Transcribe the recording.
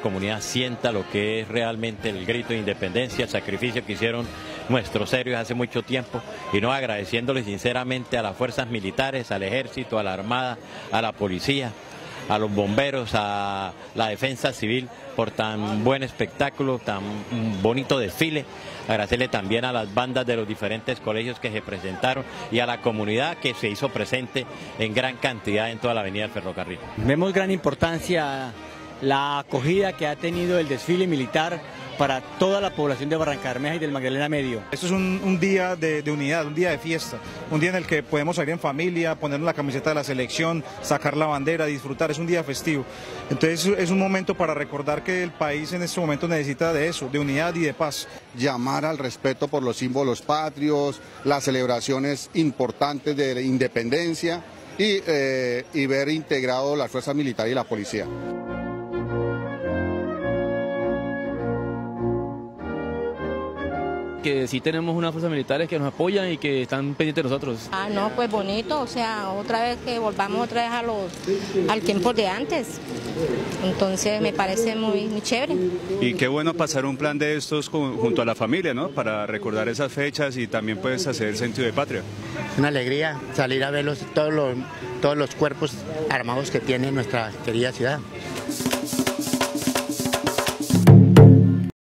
comunidad sienta lo que es realmente el grito de independencia, el sacrificio que hicieron nuestros héroes hace mucho tiempo y no agradeciéndole sinceramente a las fuerzas militares, al ejército, a la armada, a la policía, a los bomberos, a la defensa civil por tan buen espectáculo, tan bonito desfile. Agradecerle también a las bandas de los diferentes colegios que se presentaron y a la comunidad que se hizo presente en gran cantidad en toda la avenida del ferrocarril. Vemos gran importancia la acogida que ha tenido el desfile militar para toda la población de Barranca y del Magdalena Medio. Esto es un, día de, unidad, un día de fiesta, un día en el que podemos salir en familia, ponernos la camiseta de la selección, sacar la bandera, disfrutar, es un día festivo. Entonces es un momento para recordar que el país en este momento necesita de eso, de unidad y de paz. Llamar al respeto por los símbolos patrios, las celebraciones importantes de la independencia y, eh, y ver integrado la fuerza militar y la policía. Que sí tenemos unas fuerzas militares que nos apoyan y que están pendientes de nosotros. Ah, no, pues bonito, o sea, otra vez que volvamos otra vez a los, al tiempo de antes. Entonces me parece muy, muy chévere. Y qué bueno pasar un plan de estos junto a la familia, ¿no? Para recordar esas fechas y también puedes hacer el sentido de patria. Una alegría salir a ver todos, los, todos los cuerpos armados que tiene nuestra querida ciudad.